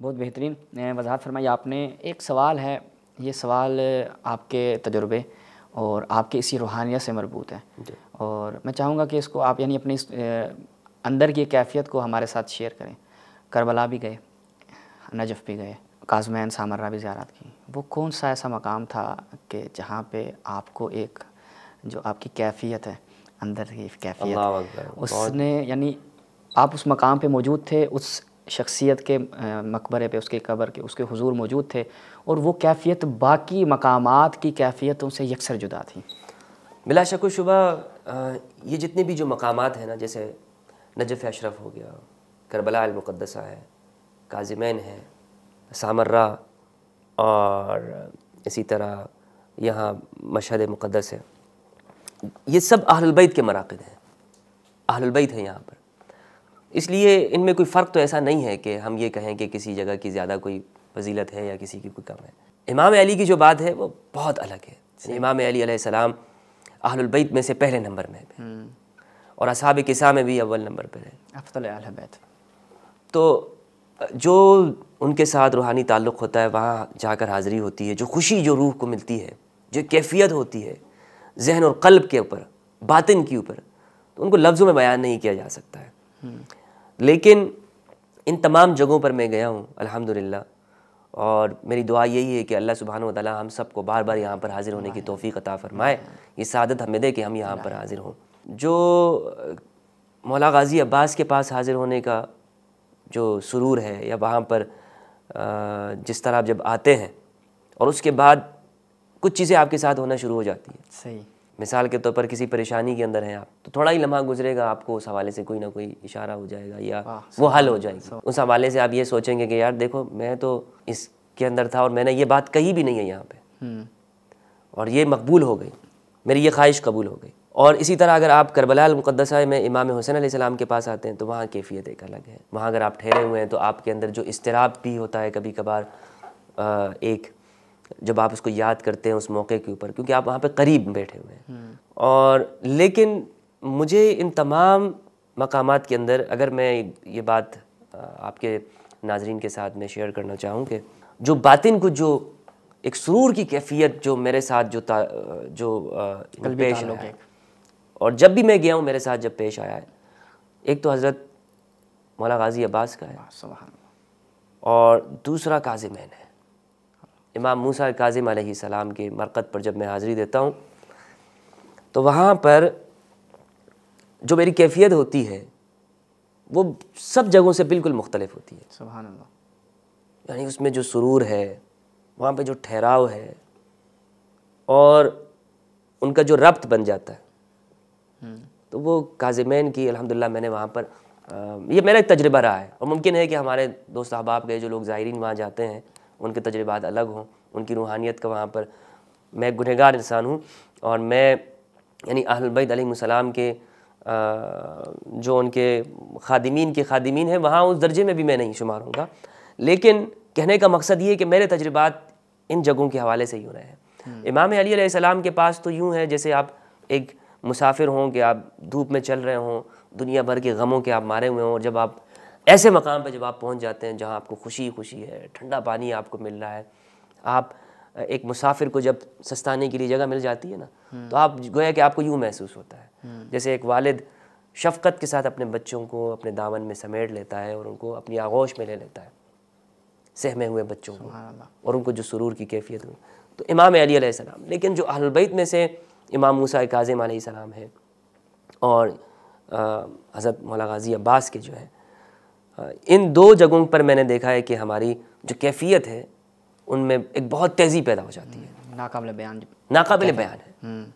बहुत बेहतरीन वजाहत फरमाई आपने। एक सवाल है ये सवाल आपके तजुर्बे और आपके इसी रूहानियत से मरबूत है। और मैं चाहूँगा कि इसको आप यानी अपनी अंदर की कैफियत को हमारे साथ शेयर करें। करबला भी गए नजफ़ भी गए काजमैन सामर्रा भी ज़्यारत की। वो कौन सा ऐसा मकाम था कि जहाँ पे आपको एक जो आपकी कैफियत है अंदर की कैफियत उसने यानी आप उस मकाम पे मौजूद थे उस शख्सियत के मकबरे पे, उसके कबर के, उसके हुजूर मौजूद थे और वो कैफियत बाकी मकामात की कैफियतों से यकसर जुदा थी। बिला शक शुबा ये जितने भी जो मकामात हैं ना, जैसे नजफ़ अशरफ हो गया, करबला है, काजिमैन है, सामर्रा और इसी तरह यहाँ मशहद मुक़दस है, ये सब अहलबैत के मराकद हैं। अहलबैत हैं यहाँ पर। इसलिए इनमें कोई फ़र्क तो ऐसा नहीं है कि हम ये कहें कि किसी जगह की ज़्यादा कोई फजीलत है या किसी की कोई कम है। इमाम अली की जो बात है वो बहुत अलग है। इमाम अली सलाम अहलबैत में से पहले नंबर में है हम्म। और असाब किसा में भी अव्वल नंबर पर है अफतल तो जो उनके साथ रूहानी ताल्लुक़ होता है वहाँ जाकर हाज़िरी होती है जो खुशी जो रूह को मिलती है जो कैफियत होती है जहन और कल्ब के ऊपर बातिन के ऊपर तो उनको लफ्ज़ों में बयान नहीं किया जा सकता है। लेकिन इन तमाम जगहों पर मैं गया हूँ अल्हम्दुलिल्लाह। और मेरी दुआ यही है कि अल्लाह सुबहान तला हम सबको बार बार यहाँ पर हाज़िर होने की तोफ़ी अता फ़रमाए। ये सादत हमें दे कि हम यहाँ पर हाज़िर हों। जो मौला गाज़ी अब्बास के पास हाज़िर होने का जो सुरूर है या वहाँ पर जिस तरह आप जब आते हैं और उसके बाद कुछ चीज़ें आपके साथ होना शुरू हो जाती हैं। सही। मिसाल के तौर पर किसी परेशानी के अंदर हैं आप तो थोड़ा ही लम्हा गुजरेगा आपको उस हवाले से कोई ना कोई इशारा हो जाएगा या वो हल हो जाएगी। उस हवाले से आप ये सोचेंगे कि यार देखो मैं तो इसके अंदर था और मैंने ये बात कही भी नहीं है यहाँ पे। हम्म। और ये मकबूल हो गई मेरी ये ख्वाहिश कबूल हो गई। और इसी तरह अगर आप करबला मुक़दसा में इमाम हुसैन सलाम के पास आते हैं तो वहाँ कैफियत एक अलग है। वहाँ अगर आप ठहरे हुए हैं तो आपके अंदर जो इसतराब भी होता है कभी कभार एक जब आप उसको याद करते हैं उस मौके के ऊपर क्योंकि आप वहाँ पे करीब बैठे हुए हैं। और लेकिन मुझे इन तमाम मकाम के अंदर अगर मैं ये बात आपके नाजरीन के साथ में शेयर करना चाहूँ कि जो बातिन को जो एक सुरूर की कैफियत जो मेरे साथ जो ता, जो पेश है। और जब भी मैं गया हूँ मेरे साथ जब पेश आया है एक तो हज़रत मौला गाजी अब्बास का है। और दूसरा काजिमैन है। इमाम मूसा काजिम सलाम के मरकत पर जब मैं हाज़िरी देता हूँ तो वहाँ पर जो मेरी कैफियत होती है वो सब जगहों से बिल्कुल मुख्तलिफ़ होती है। सुबहान यानी उसमें जो सुरूर है वहाँ पे जो ठहराव है और उनका जो रब्त बन जाता है हम्म। तो वो काजिमैन की अल्हम्दुलिल्लाह मैंने वहाँ पर आ, ये मेरा एक तजर्बा रहा है। और मुमकिन है कि हमारे दोस्त अहबाब के जो लोग ज़ायरीन वहाँ जाते हैं उनके तजर्बात अलग हों उनकी रूहानियत का वहाँ पर मैं गुनहगार इंसान हूँ और मैं यानी अहलबैतम के जो उनके खादिमीन के खादिमीन हैं वहाँ उस दर्जे में भी मैं नहीं शुमार हूँगा लेकिन कहने का मकसद ये है कि मेरे तजर्बात इन जगहों के हवाले से यूँ रहे हैं हम्म। इमाम अली सलाम के पास तो यूँ है जैसे आप एक मुसाफिर हों कि आप धूप में चल रहे हों दुनिया भर के गमों के आप मारे हुए हों और जब आप ऐसे मकाम पर जब आप पहुँच जाते हैं जहाँ आपको खुशी खुशी है ठंडा पानी आपको मिल रहा है आप एक मुसाफिर को जब सस्ताने के लिए जगह मिल जाती है ना हम्म। तो आप गोया कि आपको यूँ महसूस होता है हम्म। जैसे एक वालिद शफ़क़त के साथ अपने बच्चों को अपने दामन में समेट लेता है और उनको अपनी आगोश में ले लेता है सहमे हुए बच्चों को और उनको जो सुरूर की कैफियत हुई तो इमाम अली सलाम लेकिन जो अहलबैत में से इमाम मूसा काजिम सलाम है और हज़रत मौला गाजी अब्बास के जो है इन दो जगहों पर मैंने देखा है कि हमारी जो कैफियत है उनमें एक बहुत तेज़ी पैदा हो जाती है। नाकाबिल बयान। नाकाबिल बयान है। हम्म।